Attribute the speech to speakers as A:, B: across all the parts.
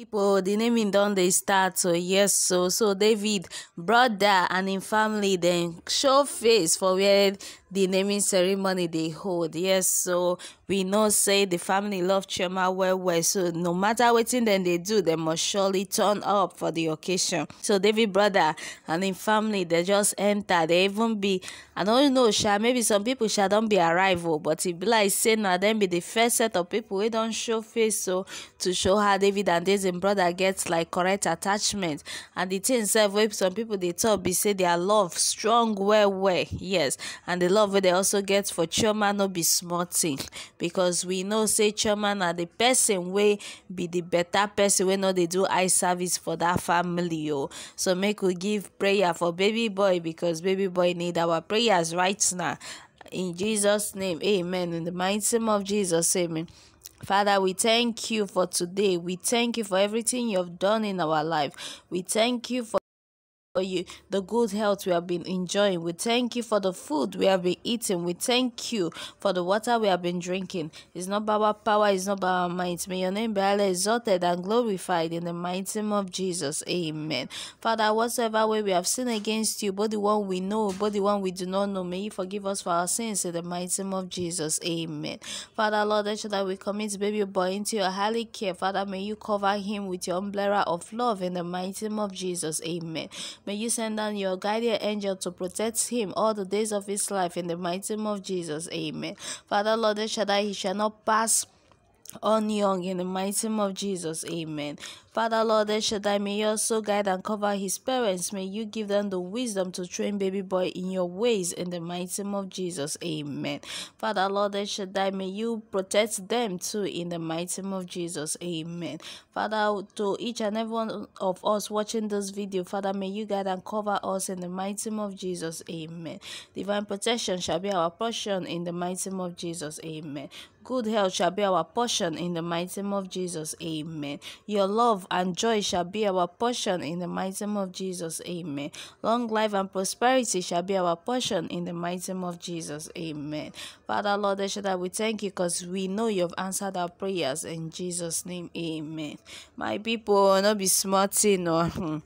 A: People, the naming don dey start so yes so so david brother and im family dem show face for where the naming ceremony they hold. Yes so we know say the family love chioma well well. So no matter wetin then they do they must surely turn up for the occasion. So david brother and im family they just enter. They even be i don't know sha maybe some people shall don't be arrive o but e be like say now then be the first set of people we don't show face so to show how david and daisy brother get like correct attachment. And the thing wey some people they talk be say their love strong well well. Yes and the love wey they also get for chioma no be small thing. Because we know say chioma na the person wey be the better person wey no dey do eye service for that family o so make we give prayer for baby boy because baby boy need our prayers right now. In jesus name amen. In the mighty name of jesus amen. Father, we thank you for today. We thank you for everything you have done in our life. We thank you for for you the good health we have been enjoying. We thank you for the food we have been eating. We thank you for the water we have been drinking. It's not by our power, it's not by our might. May your name be highly exalted and glorified in the mighty name of Jesus. Amen. Father, whatsoever way we have sinned against you, both the one we know, both the one we do not know, may you forgive us for our sins in the mighty name of Jesus. Amen. Father, Lord, that we commit baby boy into your highly care. Father, may you cover him with your umbrella of love in the mighty name of Jesus. Amen. May you send down your guardian angel to protect him all the days of his life in the mighty name of Jesus. Amen. Father, Lord, Shaddai, he shall not pass on young in the mighty name of Jesus. Amen. Father Lord El Shaddai, may you also guide and cover his parents. May you give them the wisdom to train baby boy in your ways in the mighty name of Jesus. Amen. Father Lord El Shaddai, may you protect them too in the mighty name of Jesus. Amen. Father, to each and every one of us watching this video, Father, may you guide and cover us in the mighty name of Jesus. Amen. Divine protection shall be our portion in the mighty name of Jesus. Amen. Good health shall be our portion in the mighty name of Jesus. Amen. Your love and joy shall be our portion in the mighty name of Jesus. Amen. Long life and prosperity shall be our portion in the mighty name of Jesus. Amen. Father, Lord, that we thank you because we know you have answered our prayers in Jesus' name. Amen. My people, not be smarting or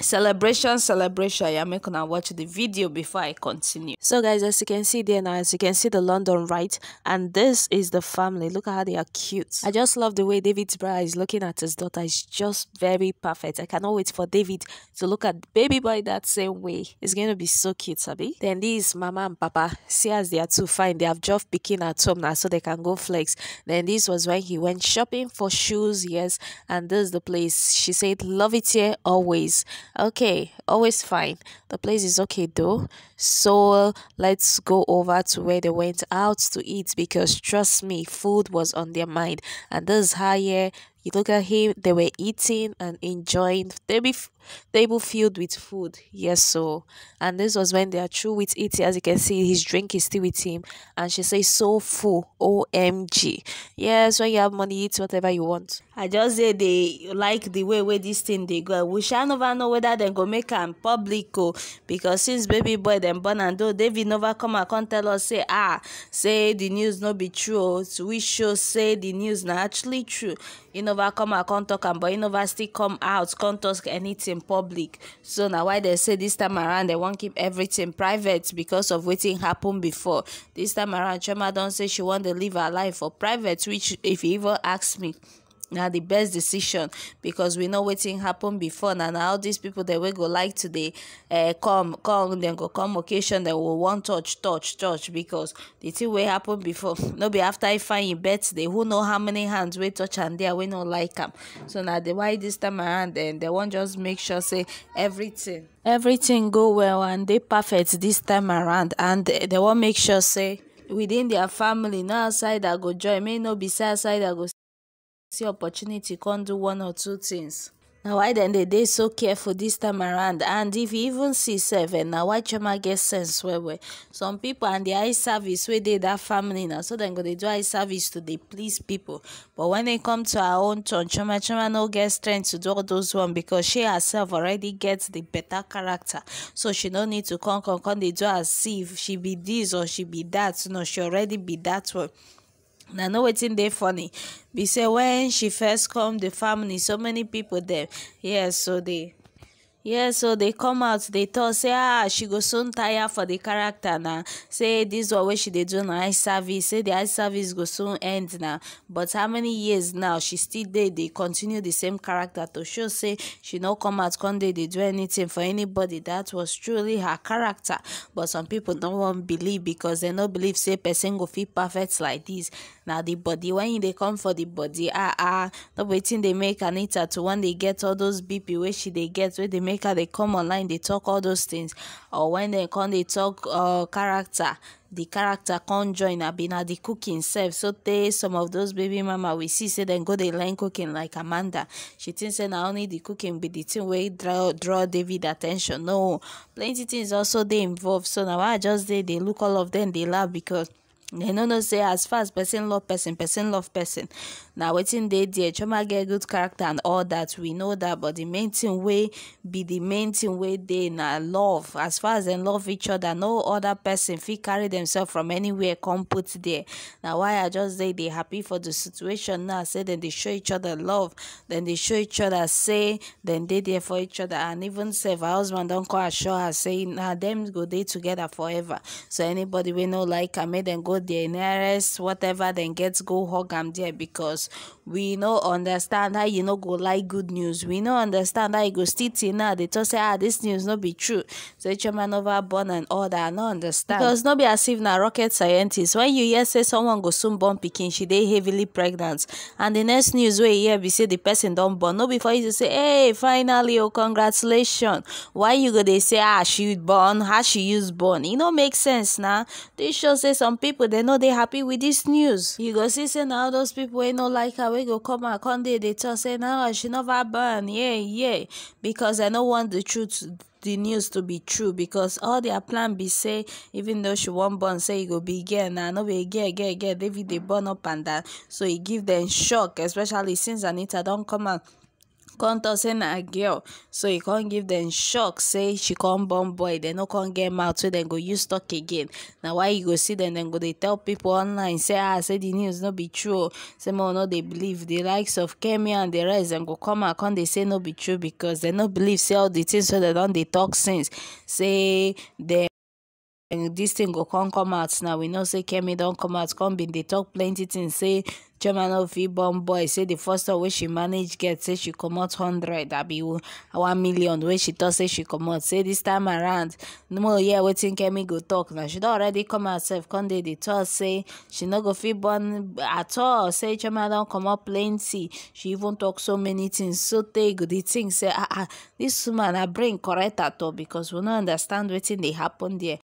A: celebration celebration. Yeah make gonna watch the video before i continue. So guys as you can see there now as you can see the london right and this is the family. Look at how they are cute. I just love the way david's brother is looking at his daughter. It's just very perfect. I cannot wait for david to look at baby boy that same way. It's going to be so cute sabi? Then these mama and papa see as they are too fine. They have just picking at home now so they can go flex. Then this was when he went shopping for shoes yes. And this is the place. She said love it here always Okay, always fine. The place is okay though. So let's go over to where they went out to eat because trust me, food was on their mind. And this higher you look at him, they were eating and enjoying. Be table filled with food. Yes, so and this was when they are through with eating. As you can see, his drink is still with him, and she says so full. OMG. Yes, when you have money, eat whatever you want. I just say they like the way where this thing they go. We shall never know whether they go make am public oh, because since baby boy them born and though David never come and come tell us say ah say the news no be true. Oh. So we show say the news not actually true. You know never come out come talk am but e never still come out come talk anything public. So na why dem say this time around dem wan keep everything private because of wetin happen before. This time around chioma don say she wan dey live her life for private which if you even ask me na the best decision because we know wetin happen before na na all these people dem wey go like to dey uh, come come dem go come occasion dem go wan touch touch touch because the thing wey happen before no be after ifeanyi birthday who know how many hands wey touch am there wey no like am. So na why this time around dem wan just make sure say everything everything go well and dey perfect this time around and dem wan make sure say within their family no outsider go join make no be say outsider go see opportunity come do one or two things. Na why dem dey dey so careful this time around? And if you even see sef eh, na why chioma get sense well well some people and the eye service wey dey that family na so dem go dey do eye service to dey please people. But when e come to her own turn chioma chioma no get strength to do all those one because she herself already get the better character. So she no need to come come come dey do as if she be this or she be that. No she already be that one na know wetin dey funny. Be say when she first come the family so many people dem yes so they yes so they come out They talk say ah she go soon tire for the character na. Say this one wey she dey do na eye service. Say the eye service go soon end na. But how many years now she still dey dey continue the same character to show say she no come out come dey dey do anything for anybody. That was truly her character. But some people no wan believe because dem no believe say person go fit perfect like this na the body when dey come for the body ah ah no wetin dey make anita to wan dey get all those bp wey she dey get wey dey make her dey come online dey talk all those things. Or when dem come dey talk uh, character. The character come join abi na the cooking sef so tey some of those baby mama we see say dem go dey learn cooking like amanda. She think say na only the cooking be the thing wey draw draw david attention. Ten no plenty things also dey involved so why i just dey look all of them dey laugh because dem no know say as far as person love person person love person. Na wetin dey there chioma get good character and all that we know that but the main thing wey be the main thing wey dey na love. As far as dem love each other no other person fit carry themselves from anywhere come put there. Na why i just dey dey happy for the situation now say dem dey show each other love dem dey show each other say dem dey there for each other and even sef her husband don come assure her say na dem go dey together forever. So anybody wey no like am make dem go their nearest whatever dem get go hug am there because we no understand how you no go like good news. We no understand how you go still till now. Dey talk say ah this news no be true. So say chioma nova born and all that i no understand. Because no be as if na rocket scientist. When you hear say someone go soon born pikin she dey heavily pregnant. And the next news wey you hear be say the person don born. No be for you say hey finally oh congratulations why you go dey say ah she born how she use born? E no make sense na. This show say some people dem no dey happy with this news. You go see say na all those people wey no like her wey go come out come dey dey talk say na she never born yeah yeah. Because dem no want the truth the news to be true. Because all their plan be say even though she wan born say e go be girl na no be girl girl girl. David dey born up and down. So e give dem shock especially since anita don come out come talk say na girl. So e come give dem shock say she come born boy. Dem no come get mouth wey dem go use talk again. Na why you go see dem? Dem go dey tell pipo online say ah say di news no be true. Say we no dey believe. Di likes of kemi and di rest dem go come out come dey say no be true because dem no believe say all di tins wey dem don dey talk since. Say dem dis thing go come come out. Now we know say kemi don come out. Come bin dey talk plenty things. Say chioma no fit boy say the first one wey she manage get say she comot hundred abi one million. Wey she talk say she comot. Say this time around no hear wetin kemi go talk. Na she don already come out sef. Come dey dey talk say she no go fit born at all. Say chioma don comot plenty. She even talk so many things. So tey go dey think say ah ah this woman her brain correct at all because we no understand wetin dey happen there